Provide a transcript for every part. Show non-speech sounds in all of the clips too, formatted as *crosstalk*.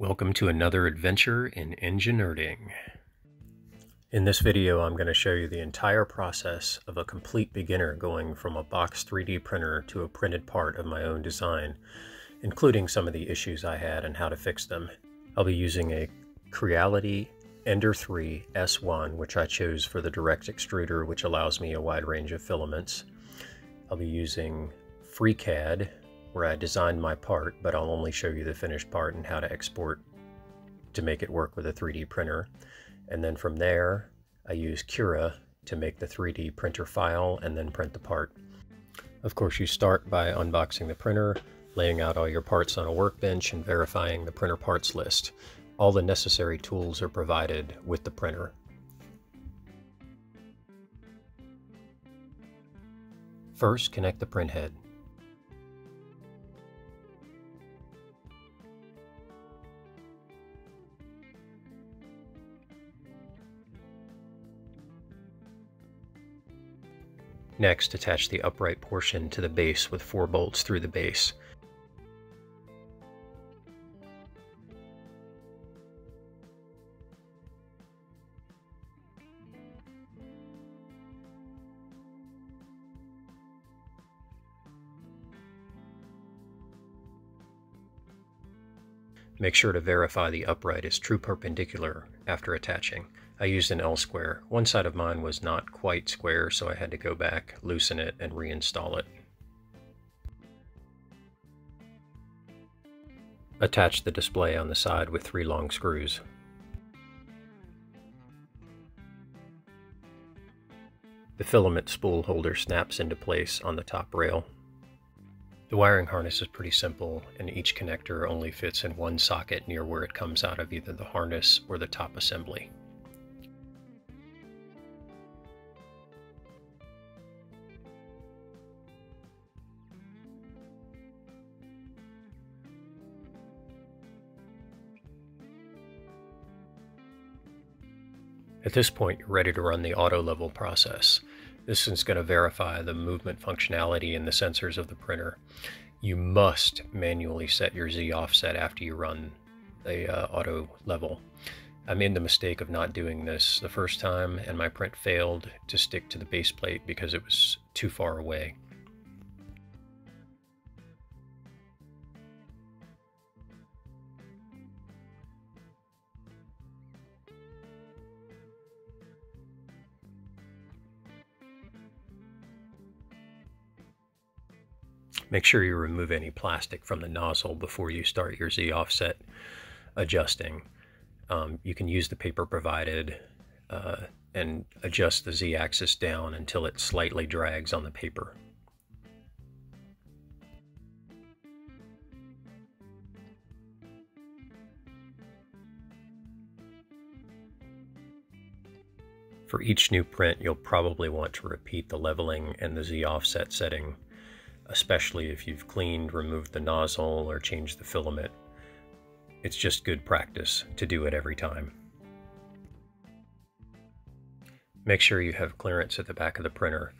Welcome to another adventure in Enginerding. In this video, I'm going to show you the entire process of a complete beginner going from a box 3D printer to a printed part of my own design, including some of the issues I had and how to fix them. I'll be using a Creality Ender 3 S1, which I chose for the direct extruder, which allows me a wide range of filaments. I'll be using FreeCAD, where I designed my part, but I'll only show you the finished part and how to export to make it work with a 3D printer. And then from there, I use Cura to make the 3D printer file and then print the part. Of course, you start by unboxing the printer, laying out all your parts on a workbench, and verifying the printer parts list. All the necessary tools are provided with the printer. First, connect the print Next, attach the upright portion to the base with four bolts through the base. Make sure to verify the upright is true perpendicular after attaching. I used an L-square. One side of mine was not quite square, so I had to go back, loosen it, and reinstall it. Attach the display on the side with three long screws. The filament spool holder snaps into place on the top rail. The wiring harness is pretty simple, and each connector only fits in one socket near where it comes out of either the harness or the top assembly. At this point, you're ready to run the auto level process. This is going to verify the movement functionality in the sensors of the printer. You must manually set your Z offset after you run the uh, auto level. I made the mistake of not doing this the first time and my print failed to stick to the base plate because it was too far away. Make sure you remove any plastic from the nozzle before you start your Z offset adjusting. Um, you can use the paper provided uh, and adjust the Z axis down until it slightly drags on the paper. For each new print, you'll probably want to repeat the leveling and the Z offset setting especially if you've cleaned, removed the nozzle, or changed the filament. It's just good practice to do it every time. Make sure you have clearance at the back of the printer.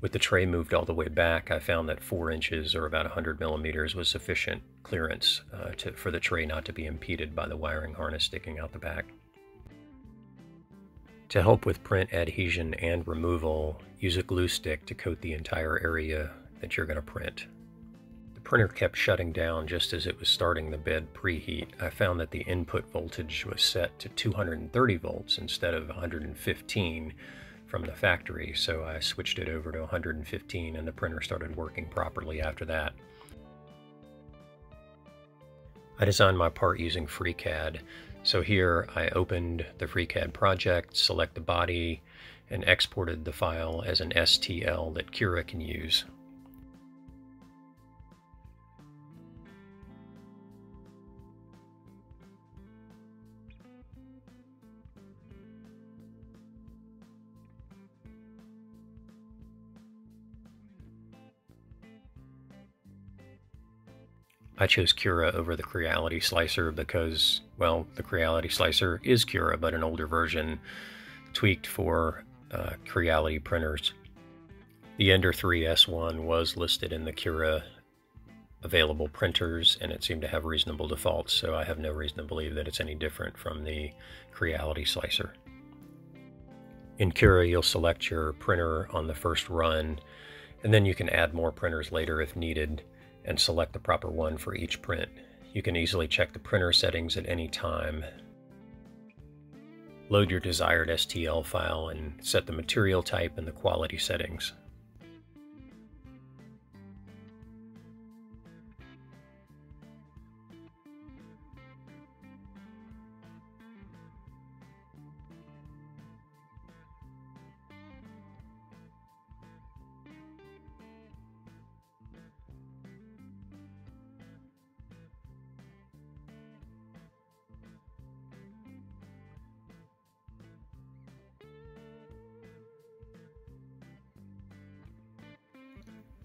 With the tray moved all the way back, I found that 4 inches or about 100 millimeters was sufficient clearance uh, to, for the tray not to be impeded by the wiring harness sticking out the back. To help with print adhesion and removal, use a glue stick to coat the entire area that you're going to print. The printer kept shutting down just as it was starting the bed preheat. I found that the input voltage was set to 230 volts instead of 115 from the factory, so I switched it over to 115 and the printer started working properly after that. I designed my part using FreeCAD. So here I opened the FreeCAD project, select the body, and exported the file as an STL that Cura can use. I chose Cura over the Creality Slicer because, well, the Creality Slicer is Cura, but an older version tweaked for uh, Creality printers. The Ender 3 S1 was listed in the Cura available printers and it seemed to have reasonable defaults, so I have no reason to believe that it's any different from the Creality slicer. In Cura, you'll select your printer on the first run, and then you can add more printers later if needed and select the proper one for each print. You can easily check the printer settings at any time. Load your desired STL file and set the material type and the quality settings.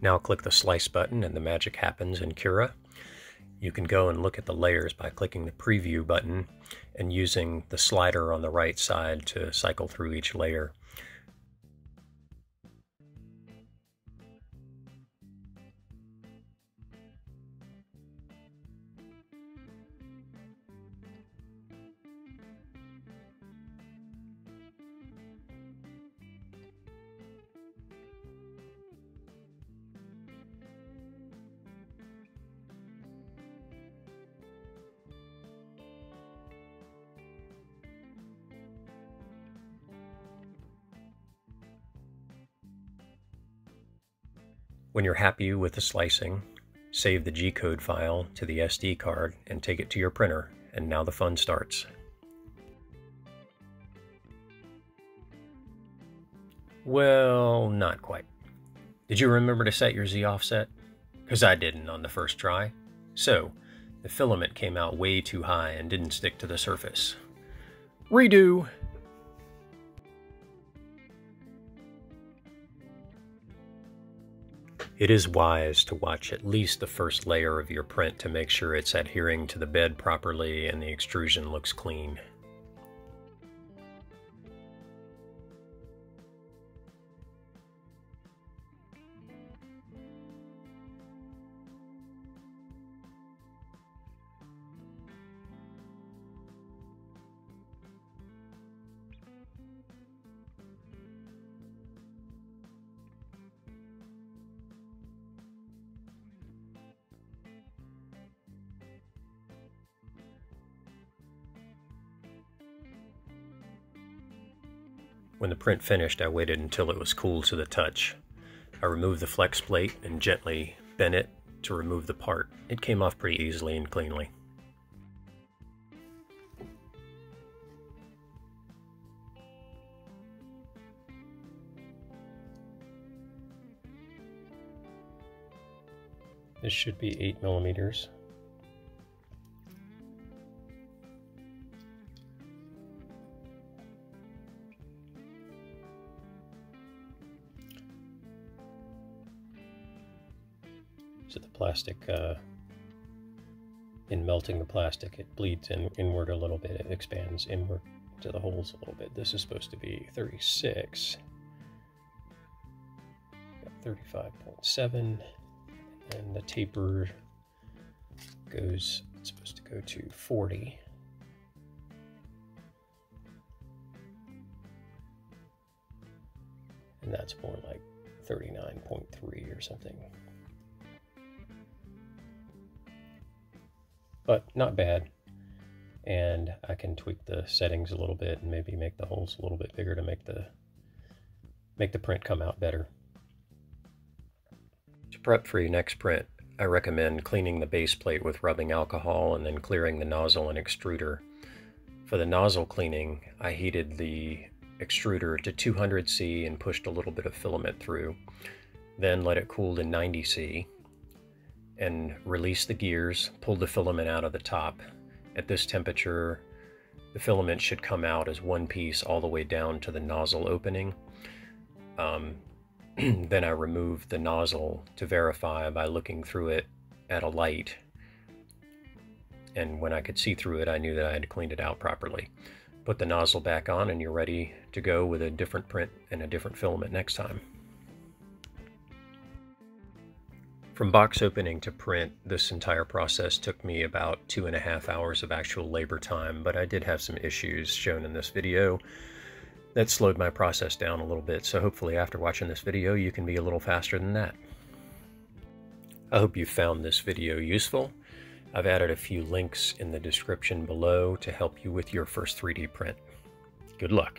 Now click the slice button and the magic happens in Cura. You can go and look at the layers by clicking the preview button and using the slider on the right side to cycle through each layer. When you're happy with the slicing, save the G-code file to the SD card and take it to your printer, and now the fun starts. Well, not quite. Did you remember to set your Z offset? Because I didn't on the first try. So, the filament came out way too high and didn't stick to the surface. Redo! It is wise to watch at least the first layer of your print to make sure it's adhering to the bed properly and the extrusion looks clean. When the print finished, I waited until it was cool to the touch. I removed the flex plate and gently bent it to remove the part. It came off pretty easily and cleanly. This should be 8 millimeters. So the plastic, uh, in melting the plastic, it bleeds in, inward a little bit. It expands inward to the holes a little bit. This is supposed to be 36. 35.7 and the taper goes it's supposed to go to 40 and that's more like 39.3 or something but not bad. And I can tweak the settings a little bit and maybe make the holes a little bit bigger to make the make the print come out better. To prep for your next print, I recommend cleaning the base plate with rubbing alcohol and then clearing the nozzle and extruder. For the nozzle cleaning, I heated the extruder to 200C and pushed a little bit of filament through. Then let it cool to 90C and release the gears, pull the filament out of the top. At this temperature, the filament should come out as one piece all the way down to the nozzle opening. Um, *clears throat* then I remove the nozzle to verify by looking through it at a light. And when I could see through it, I knew that I had cleaned it out properly. Put the nozzle back on and you're ready to go with a different print and a different filament next time. From box opening to print, this entire process took me about two and a half hours of actual labor time, but I did have some issues shown in this video that slowed my process down a little bit, so hopefully after watching this video you can be a little faster than that. I hope you found this video useful. I've added a few links in the description below to help you with your first 3D print. Good luck!